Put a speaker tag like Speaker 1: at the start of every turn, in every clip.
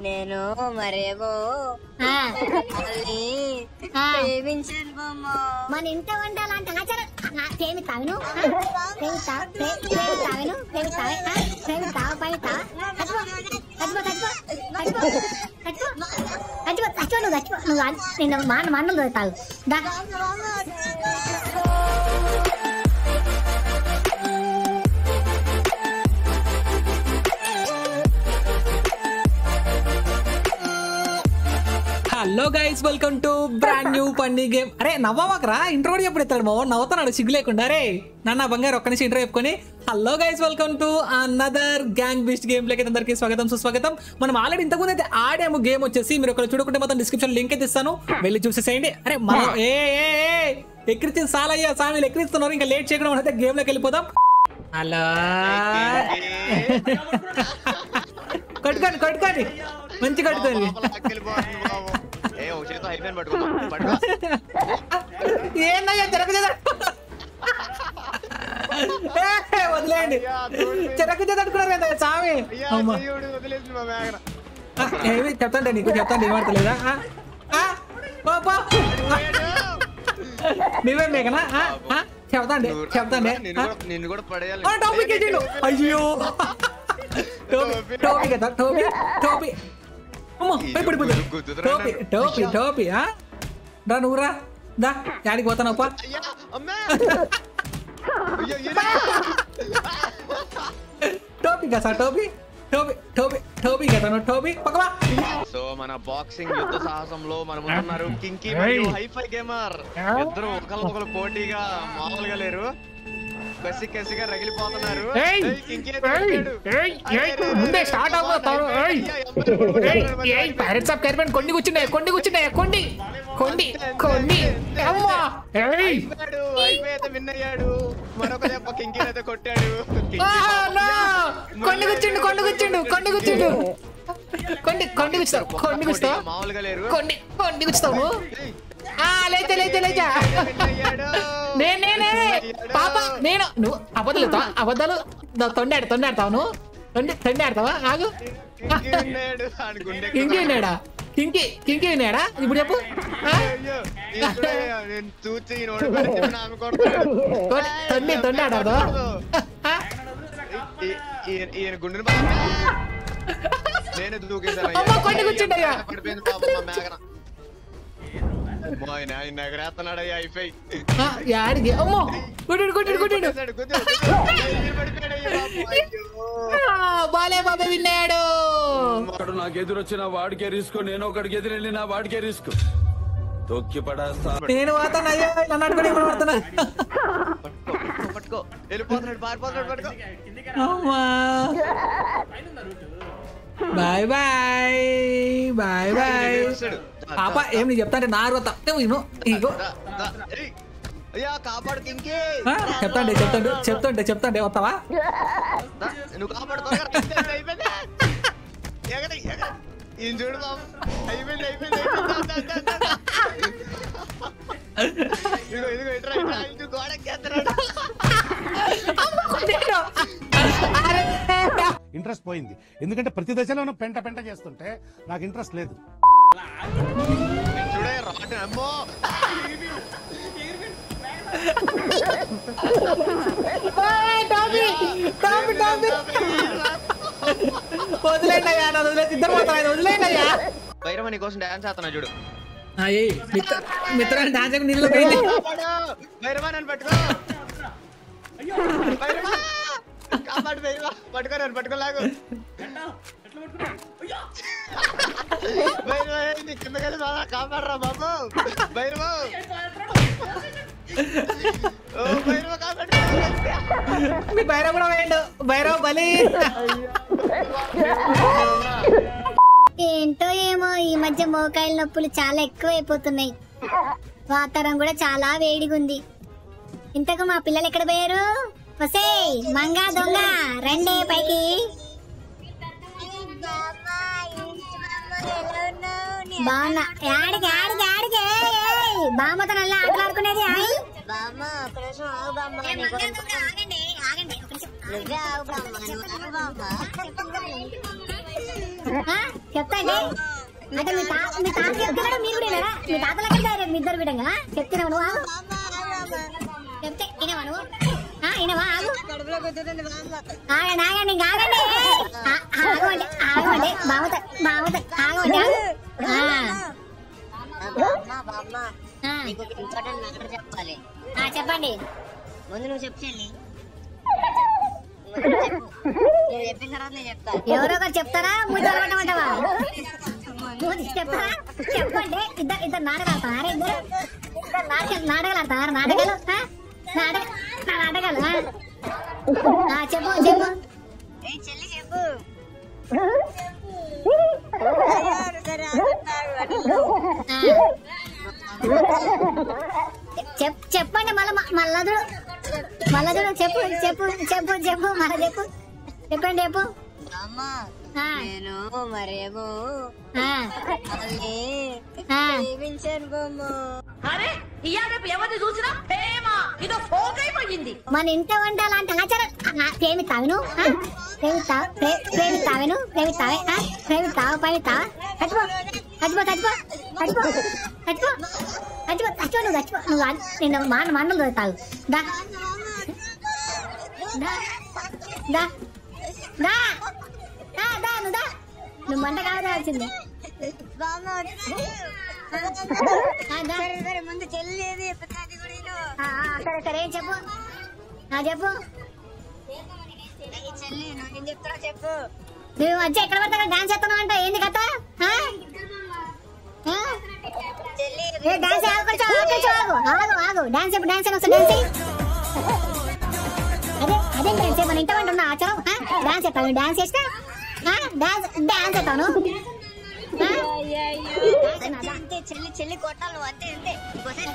Speaker 1: నేను మరేమో. ప్రేమించాను బామ్మ
Speaker 2: మన ఇంట వండాలంటే ఆచారం ఆ, ప్రేమిస్తావు నువ్వు? ఆ? ప్రేమిస్తావా? ప్రే- ప్రేమిస్తావా నువ్వు? చచ్చిపో. చచ్చిపో, చచ్చిపో. చచ్చిపో.
Speaker 3: Hello guys welcome to brand new పండి గేమ్ అరే నవ్వమాకరా? ఇంట్రో కూడా ఎప్పుడు ఎత్తాడు మావ. నవ్వుతున్నాడు సిగ్గు లేకుండా. అరే నాన్న బంగారు ఒక్క నుంచి ఇంట్రో చెప్పుకొని. Hello guys welcome to another Gang Beast గేమ్లోకి అందరికీ స్వాగతం సుస్వాగతం. మనం ఆల్రెడీ ఇంతకుముందు అయితే ఆడాము గేమ్ వచ్చేసి మీరు ఒకరు చూడకుంటే మొత్తం డిస్క్రిప్షన్ లింక్ అయితే ఇస్తాను. వెళ్ళి చూసేసేయండి. అరే మనం ఏ ఎక్కిరిచిన సాలయ్య సామీలు ఎక్కిరిస్తున్నారు. ఇంకా లేట్ చేయకుండా మనం అయితే గేమ్లోకి వెళ్ళిపోదాం. హలో. కొట్టుకోండి కొట్టుకోండి. మంచి కొట్టుకోండి.
Speaker 4: ఏ ఒక చేతితో
Speaker 3: ఏందయ్యా జరగదు వదిలేయండి. చెరకు చెదట్టుకున్నారు కదా స్వామి. ఏమి చెప్తాంటే నీకు చెప్తాంటే ఏమడతలేదా ఆ? ఆ? పో, పో. నువ్వే మేకనా ఆ? ఆ? చెప్తాండి చెప్తాండి
Speaker 4: నిన్ను కూడా నిన్ను కూడా పడేయాలి.
Speaker 3: ఆ, టోపీ కేజీలు. అయ్యో. టోపీ కదా టోపీ టోపీ. అమ్మో భయపడిపోతుంది టోపీ టోపీ టోపీ ఆ? రా నువ్వు రా దా యాడికి పోతానప్పా
Speaker 4: అయ్యా అమ్మా అయ్యో ఈయన.
Speaker 3: టోపీ కదా సార్ టోపీ టోపీ టోపీ టోపీ కదా నువ్వు టోపీ పక్కవా
Speaker 4: సో మన బాక్సింగ్ యుద్ధ సాహసంలో మనం ఉన్నారు కింకీ మరియు హైఫై గేమర్ ఇద్దరు ఒకరికొకరు పోటీగా మామూలుగా లేరు కసి కసిగా రగిలిపోతున్నారు.
Speaker 3: ముందే స్టార్ట్ పైరట్స్ ఆఫ్ కెరబన్ కొండి కూర్చున్నాయి కొండి కూర్చున్నాయి కొండి! కొండి! కొండి! అమ్మా! ఏయ్!
Speaker 4: అయిపోయాడు అయిపోయి అయితే విన్ అయ్యాడు. మరొక దెబ్బ కింకీ అయితే కొట్టాడు.
Speaker 3: కొండి కూర్చుండు కొండి కూర్చుండు కొండి కూర్చుండు. కొండి కొండి కూర్చుతావు కొండి కూర్చుతావు
Speaker 4: మామూలుగా లేరు.
Speaker 3: కొండి కొండి కూర్చుతావు లేచా లేచా లేచా. నేనే పాప నేను నువ్వు అబద్ధాలు? అబద్ధాలు తొండాడు తొండాడతావు నువ్వు? తొండి తొండి ఆడతావా? ఆగు.
Speaker 4: ఆడి గుండె
Speaker 3: కింకి కింకి విన్నాడా ఇప్పుడు చెప్పు. తొండి తొండి ఆడతావా? ఆ?
Speaker 4: ఈ- ఈయన- గుండెని నేనే దూకేశాను. పడిపోయింది పాపం మా మేఘన ఎగరేస్తున్నాడయ్యా అయిపోయి
Speaker 3: ఆ, యాడికి అమ్మో కుట్టిడు కుట్టిడు కుట్టిడు. బాలే బాబే విన్నాడు
Speaker 5: ఒకడు నాకు ఎదురొచ్చిన వాడికే రిస్క్ నేను ఒకడికి ఎదురెళ్ళిన వాడికే రిస్క్ తొక్కి పడేస్తా
Speaker 3: నేను పోతాను అయ్యో నన్ను అడుగుని ఇప్పుడు పడుతున్నా
Speaker 4: పట్టుకో, పట్టుకో, పట్టుకో వెళ్ళిపోతున్నాడు పారిపోతున్నాడు పట్టుకో
Speaker 3: అమ్మా బాయ్ బాయ్. Bye bye. పాప ఏం నీకు చెప్తా అంటే నా అరవత ఇగో ఇగో చెప్తాండి చెప్తాండి చెప్తాంటే చెప్తాంటే వస్తావా?
Speaker 4: నువ్వు. అయిపోయింది, అయిపోయింది. చూడు. ఇదిగో ఇదిగో ఇట్రా ఇట్రా. గోడకి
Speaker 6: ఇంట్రెస్ట్ పోయింది. ఎందుకంటే ప్రతి దశలోనూ పెంట పెంట చేస్తుంటే నాకు ఇంట్రెస్ట్ లేదు.
Speaker 3: వదిలేండి అయ్యా నన్ను వదిలేసి ఇద్దరు పోతారు వదిలేండి అయ్యా.
Speaker 4: భైరవ నీ కోసం డాన్స్ చేస్తున్నా చూడు.
Speaker 3: మిత్ర డాన్స్ నీళ్ళు పోయింది.
Speaker 4: నన్ను పట్టుకో. కాపాడు పట్టుకోలాగు కాపాడరా బాబు. భైరవ
Speaker 3: మీ భైరవ్ కూడా వేయండు. భైరవ్ బలి.
Speaker 2: ఏంటో ఏమో ఈ మధ్య మోకాయిల నొప్పులు చాలా ఎక్కువైపోతున్నాయి. వాతావరణం కూడా చాలా వేడిగా ఉంది ఇంతకు మా పిల్లలు ఎక్కడ పోయారు? వసే మంగా దొంగ రండి పైకి. బాగున్నా ఆడికి ఆడికి ఆడికి ఏయ్, బామ్మతో నల్ల ఆటలాడుకునేది? చెప్తాండి. అంటే మీ తాత మీ తాత చెప్తున్నాడు మీరు కూడా? మీ మీ ఇద్దరు బిడ్డంగా చెప్తున్నావు నువ్వు. చెప్తే నువ్వు? ఆగండి ఆగండి ఇంకా ఆగండి ఆ, ఆగమండి ఆగమండి బావత బావత ఆగమండి ఆగు. ఆ,
Speaker 1: బామ్మ బామ్మ
Speaker 2: ఆ,
Speaker 1: నీకు ఒక ఇంపార్టెంట్ మ్యాటర్ చెప్పాలి
Speaker 2: ఆ, చెప్పండి
Speaker 1: ముందు నువ్వు చెప్పు చెల్లి ముందు నువ్వు చెప్పు. నువ్వు చెప్పిన తర్వాత నేను చెప్తా
Speaker 2: ఎవరో ఒకరు చెప్తారా మూతి చెప్తారా చెప్పండి ఇద్దరు ఇద్దరు నాటకాలు ఆడతారా ఇద్దరు ఇద్దరు నాటకాలు నాటకాలు ఆడతారా నాటకాలు నాటకాలు ఆ? ఆ, చెప్పు చెప్పు.
Speaker 1: ఏ చెల్లి చెప్పు.
Speaker 2: చెప్పండి మళ్ళా మళ్ళా చూడు చెప్పు చెప్పు చెప్పు చెప్పు మళ్ళా చెప్పు. చెప్పండి చెప్పు.
Speaker 1: నేను మరేమో. ప్రేమించాను బామ్మ.
Speaker 7: అరే ఇవాళ రేపు ఎవరిని చూసినా ప్రేమ. ఇదో పోకైపోయింది
Speaker 2: మన ఇంట వండాలంటే ఆచారం. ఆ, ప్రేమిస్తావును ఆ? ప్రేమిస్తావు ప్రే- ప్రేమిస్తావును ప్రేమిస్తావే ఆ? ప్రేమిస్తావా ప్రేమిస్తావా చచ్చిపో చచ్చిపో చచ్చిపో చచ్చిపో చచ్చిపో చచ్చిపో చచ్చిపో నువ్వు చచ్చిపో నువ్వు అన్- నిన్ను మా మండలు దొరుకుతావు దా. దా. దా. దా. దా దా నువ్వు దా. నువ్వు మంట కావాల్సింది
Speaker 1: బామ్మ
Speaker 2: ఆ, దా.
Speaker 1: సరే సరే ముందు చెల్లి
Speaker 2: సరే సరే ఏం చెప్పు. నా చెప్పు.
Speaker 1: చెప్పు
Speaker 2: నువ్వు వచ్చి ఎక్కడ పడతా డాన్స్ చేస్తున్నావు అంట. ఏంది కథ? డాన్స్ ఆగు ఆగు ఆగు. ఆగు డాన్స్ చెప్పు డాన్స్ వస్తా డాన్స్ అదే అదే డాన్స్ మన ఇంట వంట ఉన్న ఆచారం. డాన్స్ చెప్తాను డాన్స్ చేస్తా? డాన్స్ డాన్స్
Speaker 1: చెప్తాను చెల్లి చెల్లి కొట్టాలి అంతే అంతే. ఇంకోసారి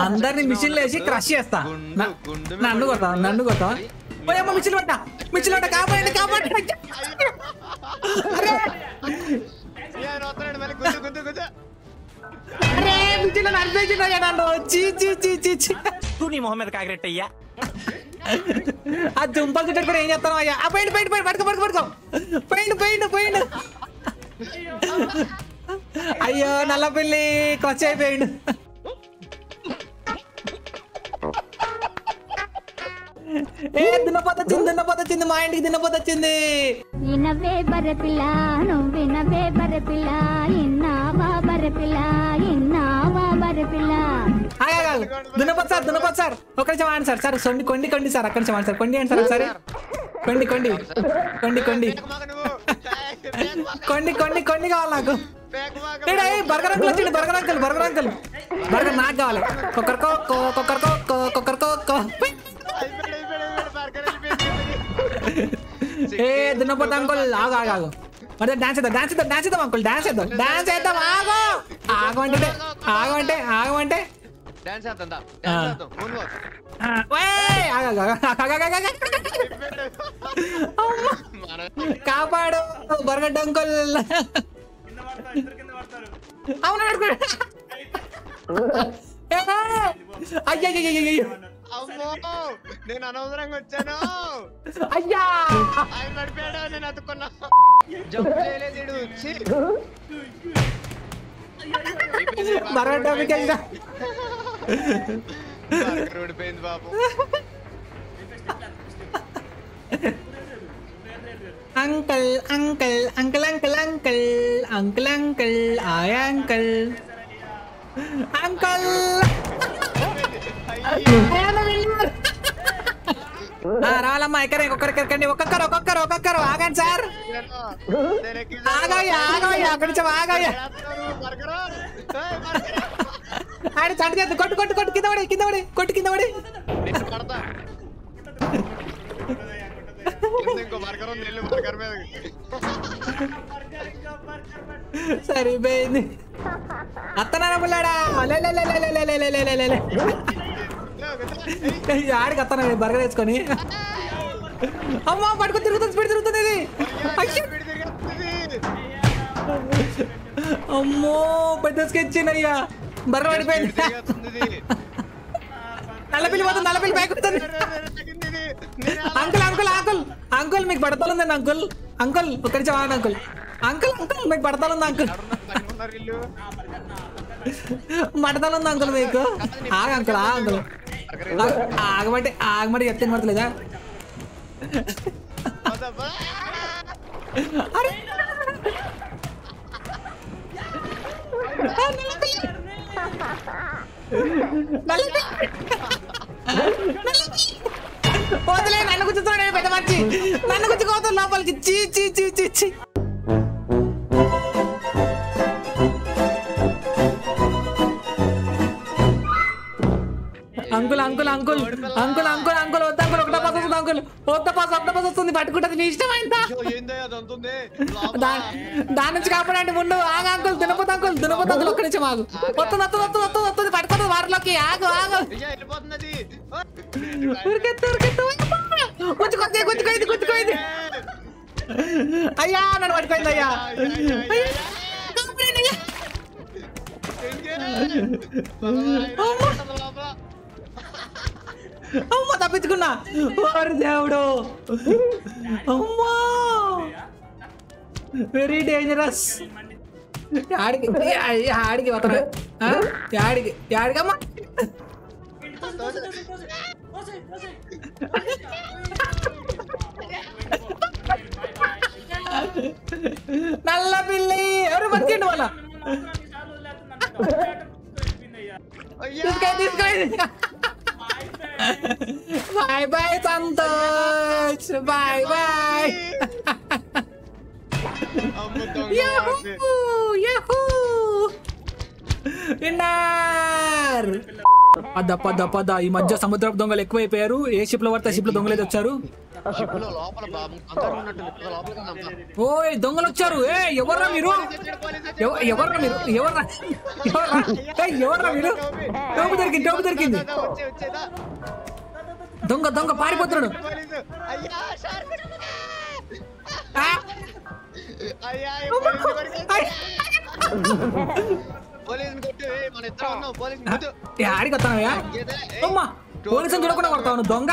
Speaker 3: అందరిని మిషన్ వేసి క్రష్ చేస్తా. నన్ను కొడతా నన్ను కొడతా ఓయమ్మ మిషన్ పట్ట మిషన్ పట్ట కాపాడండి కాపాడండి. అరే! మిషన్ నడిపేసిన నన్ను? చీ చీ చీ చీ చీ.
Speaker 8: తూ నీ మొహం మీద కాకిరెట్టయ్యా
Speaker 3: ఆ దుంపలు చుట్టూ కూడా ఏం చేస్తాను అయ్యా. ఆ పెయింట్ పెయింట్ పెయింట్ పట్టుకో పట్టుకో పెయింట్ పెయింట్ పెయింట్ అయ్యో నల్ల పిల్లి కొచ్చ అయిపోయిండు. ఏ దున్నపోత వచ్చింది దున్నపోత వచ్చింది మా ఇంటికి దున్నపోత వచ్చింది.
Speaker 9: వినవే బరపిల్ల నువ్వు వినవే బరపిల్ల ఇన్నావా బరపిల్ల ఇన్నావా బరపిల్ల
Speaker 3: దున్నపోత సార్ దున్నపోత సార్. ఒక నిమిషం ఆడండి సార్ సార్ కొండి కొండి కొండి సార్ అక్కడి ఆడండి సార్ కొండి అండి సార్ ఒకసారి. కొండి కొండి కొండి కొండి. కొండి కొండి కొండి కావాలి నాకు. బర్గర్ అంకుల్ వచ్చిండు burger uncle burger uncle. Burger నాకు కావాలి. కొక్కరికో కొక్కరికో
Speaker 4: అయిపోయింది.
Speaker 3: ఏ దున్నపోత అంకుల్ ఆగు ఆగు ఆగు. మరి డాన్స్ చేద్దాం డాన్స్ చేద్దాం డాన్స్ చేద్దాం అంకుల్ డాన్స్ చేద్దాం. డాన్స్ చేద్దాం ఆగు. ఆగమంటే ఆగమంటే ఆగమంటే
Speaker 4: డాన్స్ చేద్దాం దా, డాన్స్ చేద్దాం మూన్ వాక్.
Speaker 3: ఆ, ఓయ్, ఆగు, ఆగు, ఆగు, ఆగు, ఆగు, ఆగు, ఆగు. అమ్మా,
Speaker 4: మన
Speaker 3: కాపాడు బర్గర్ అంకుల్ అవును అడుగు. ఏ, అయ్యయ్యయ్యయ్యయ్య.
Speaker 4: అమ్మో నేను అనవసరంగా వచ్చాను.
Speaker 3: అయ్యా!
Speaker 4: ఆయన పడిపోయాడు నేను అతుక్కున్నా. జంప్ చేయలేదు ఈడు. ఛీ. అయిపోయింది,
Speaker 3: బర్గర్ టాపిక్ వెళ్ళినా
Speaker 4: బర్గర్ ఊడిపోయింది బాబు.
Speaker 3: Uncle uncle uncle uncle uncle uncle uncle ఆయ్ అంకల్. అంకల్! ఆ, రావాలమ్మా ఇక్కడ ఒక్కొక్కరికండి ఒక్కొక్కరు ఒక్కొక్కరు ఒక్కొక్కరు. ఆగండి సార్. ఆగయ్యా ఆగయ్యా అక్కడి నుంచి ఆగయ్యా. ఆడి చండి చేద్దు కొట్టు కొట్టు కొట్టు కింద పడి కింద పడి కొట్టు కింద పడి. సరిపోయింది. అత్తనారా పుల్లాడా? లే. ఆడికి అత్తనా బర్గర్ వేసుకొని అమ్మా పట్టుకొని తిరుగుతుంది స్పీడ్ తిరుగుతుంది ఇది. అమ్మో పెద్ద స్కెచ్ అయ్యా బర్ర పడిపోయింది. నల్లపిల్లి పోతుంది నల్లపిల్లి వస్తుంది అంకుల్ అంకుల్ అంకుల్. అంకుల్ మీకు పడతాలుందండి అంకుల్. అంకుల్ ఒక్క నిమిషం ఆగండి అంకుల్. అంకుల్ అంకుల్ మీకు పడతాలుంది అంకుల్?
Speaker 4: ఇల్లు.
Speaker 3: మడతలుంది అంకుల్ మీకు? ఆగ అంకుల్ ఆ అంకుల్. ఆగమంటే ఆగమంటే చెప్తే పడతలేదా అరే! వదిలే నన్ను గుచ్చుతున్నాడు పెద్ద మనిషి. నన్ను గుచ్చుకోవద్దు లోపలికి. చీ చీ చీ చీ చీ. Uncle uncle uncle uncle uncle వద్ద అంకుల్ ఒకట పాస్ వస్తుంది అంకుల్. వద్ద పాస్ ఒకట పాస్ వస్తుంది పట్టుకుంటది మీ ఇష్టం ఎంత
Speaker 4: ఏందయ్య అది అంతుంది?
Speaker 3: దా- దాని నుంచి కాపాడండి ముందు ఆగు అంకుల్ దినపోతు అంకుల్ దినపోతు అంకుల్ ఒక్క నిమిషం ఆగు. వస్తుంది వస్తుంది వస్తుంది వస్తుంది వస్తుంది పట్టుకుంటుంది వారిలోకి ఆగు ఆగు. ఉరికెత్తు ఉరికెత్తు గుచ్చుకొద్ది గుచ్చుకోయింది గుచ్చుకోయింది అయ్యా నన్ను పట్టుకోయింది అయ్యా. అయ్యా. అమ్మ తప్పించుకున్నా. ఓరి దేవుడు. అమ్మా. వెరీ డేంజరస్ ఆడికి ఆడికి ఆడికి ఆడికి అమ్మా. నల్ల పిల్లి. ఎవరు బతికిండు వాళ్ళ తీసుకొని తీసుకొని bye bye Santosh bye bye yahoo yahoo winner పద పద పద. ఈ మధ్య సముద్రపు దొంగలు ఎక్కువైపోయారు. ఏ షిప్లో పడితే షిప్లో దొంగలు వచ్చారు ఓ దొంగలు వచ్చారు ఏ ఎవర్రా మీరు? ఎవర్రా మీరు? ఎవర్రా? ఎవర్రా? ఎవర్రా మీరు? డబ్బు దొరికింది డబ్బు దొరికింది. దొంగ దొంగ పారిపోతున్నాడు.
Speaker 4: పోలీసు
Speaker 3: వస్తానయ్యా? పోలీసుని చూడకుండా దొంగ.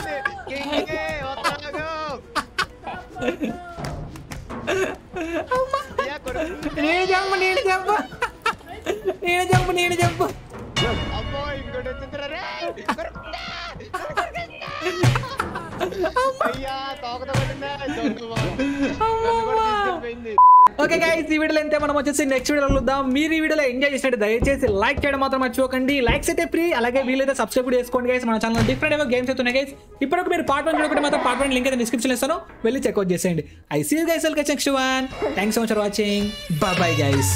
Speaker 3: వీడియోలో అయితే మనం వచ్చేసి నెక్స్ట్ వీడియో కలుద్దాం. మీరు ఈ వీడియోలో ఎంజాయ్ చేసినట్టు దయచేసి లైక్ చేయడం మాత్రం మర్చిపోకండి. లైక్స్ అయితే ఫ్రీ అలాగే వీలైతే సబ్స్క్రైబ్ కూడా చేసుకోండి గైస్ మన ఛానల్ డిఫరెంట్ ఏమో గేమ్స్ అయితే గైస్ ఇప్పటికి మీరు పార్ట్ వన్ చూడకుండా మాత్రం పార్ట్ వన్ లింక్ అయితే డిస్క్రిప్షన్ ఇస్తాను. వెళ్ళి చెక్అవుట్ చేసేయండి. I see guys welcome next one thanks so much for watching bye guys